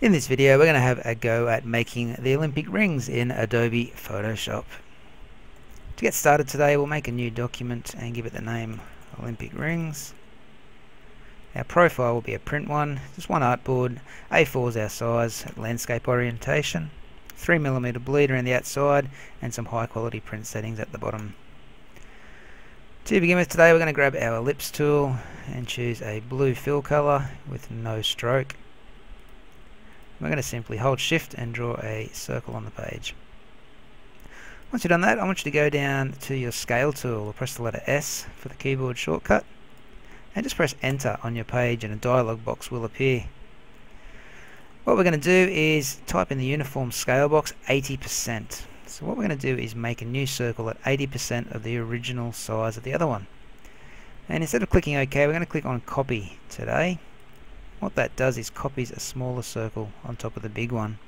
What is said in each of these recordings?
In this video we're going to have a go at making the Olympic rings in Adobe Photoshop. To get started today we'll make a new document and give it the name Olympic Rings. Our profile will be a print one, just one artboard, A4 is our size, landscape orientation, 3mm bleed around the outside and some high quality print settings at the bottom. To begin with today we're going to grab our ellipse tool and choose a blue fill colour with no stroke. We're going to simply hold shift and draw a circle on the page. Once you've done that, I want you to go down to your scale tool or press the letter S for the keyboard shortcut and just press enter on your page and a dialog box will appear. What we're going to do is type in the uniform scale box 80%. So what we're going to do is make a new circle at 80% of the original size of the other one. And instead of clicking OK, we're going to click on copy today what that does is copies a smaller circle on top of the big one.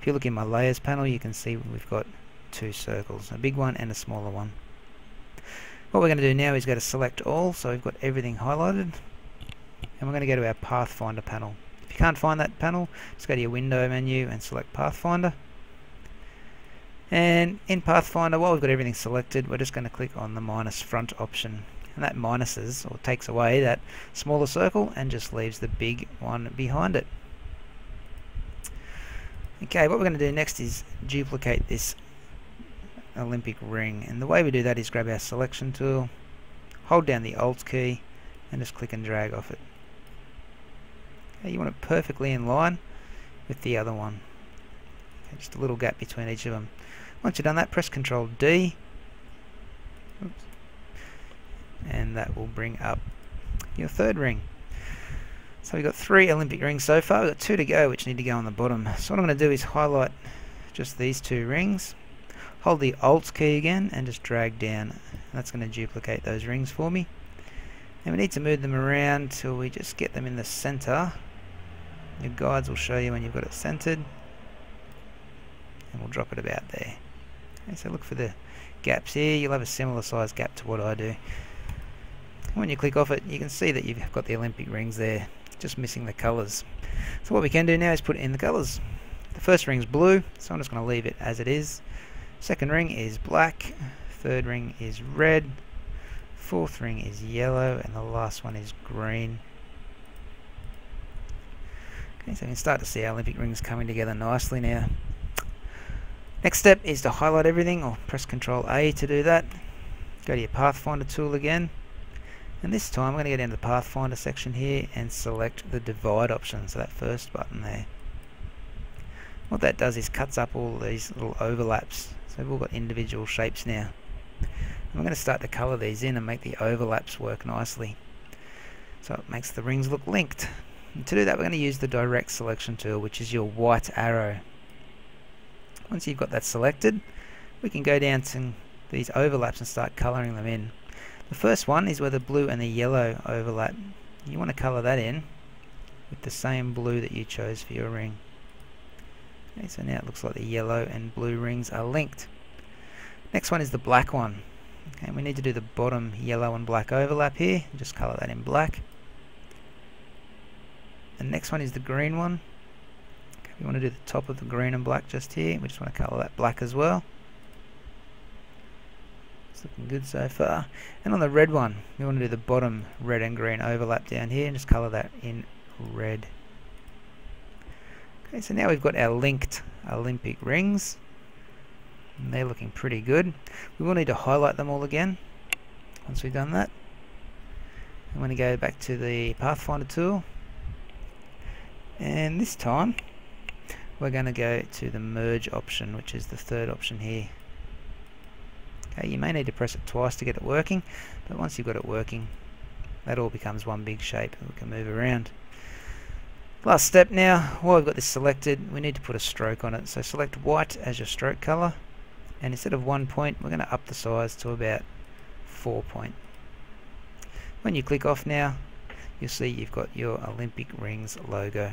If you look in my layers panel you can see we've got two circles, a big one and a smaller one. What we're going to do now is go to select all, so we've got everything highlighted and we're going to go to our Pathfinder panel. If you can't find that panel, just go to your window menu and select Pathfinder. And in Pathfinder, while we've got everything selected, we're just going to click on the minus front option and that minuses or takes away that smaller circle and just leaves the big one behind it. Okay, what we're going to do next is duplicate this Olympic ring and the way we do that is grab our selection tool, hold down the Alt key and just click and drag off it. Okay, you want it perfectly in line with the other one. Okay, just a little gap between each of them. Once you've done that, press Control D. Oops and that will bring up your third ring. So we've got three Olympic rings so far, we've got two to go which need to go on the bottom. So what I'm going to do is highlight just these two rings, hold the Alt key again and just drag down. That's going to duplicate those rings for me. And we need to move them around till we just get them in the center. Your guides will show you when you've got it centered. And we'll drop it about there. Okay, so look for the gaps here. You'll have a similar size gap to what I do when you click off it you can see that you've got the Olympic rings there just missing the colours. So what we can do now is put in the colours. The first ring is blue so I'm just going to leave it as it is. Second ring is black third ring is red fourth ring is yellow and the last one is green. Okay so you can start to see our Olympic rings coming together nicely now. Next step is to highlight everything or press ctrl A to do that. Go to your pathfinder tool again and this time I'm going to go down to the Pathfinder section here and select the divide option, so that first button there. What that does is cuts up all these little overlaps, so we've all got individual shapes now. I'm going to start to colour these in and make the overlaps work nicely. So it makes the rings look linked. And to do that we're going to use the direct selection tool which is your white arrow. Once you've got that selected we can go down to these overlaps and start colouring them in. The first one is where the blue and the yellow overlap. You want to colour that in with the same blue that you chose for your ring. Okay, so now it looks like the yellow and blue rings are linked. Next one is the black one. Okay, we need to do the bottom yellow and black overlap here. Just colour that in black. The next one is the green one. Okay, we want to do the top of the green and black just here. We just want to colour that black as well. Looking good so far. And on the red one, we want to do the bottom red and green overlap down here and just colour that in red. Okay, so now we've got our linked Olympic rings. And they're looking pretty good. We will need to highlight them all again once we've done that. I'm going to go back to the Pathfinder tool. And this time, we're going to go to the merge option, which is the third option here. Okay, you may need to press it twice to get it working, but once you've got it working, that all becomes one big shape and we can move around. Last step now, while we've got this selected, we need to put a stroke on it. So select white as your stroke color, and instead of one point, we're going to up the size to about four point. When you click off now, you'll see you've got your Olympic Rings logo.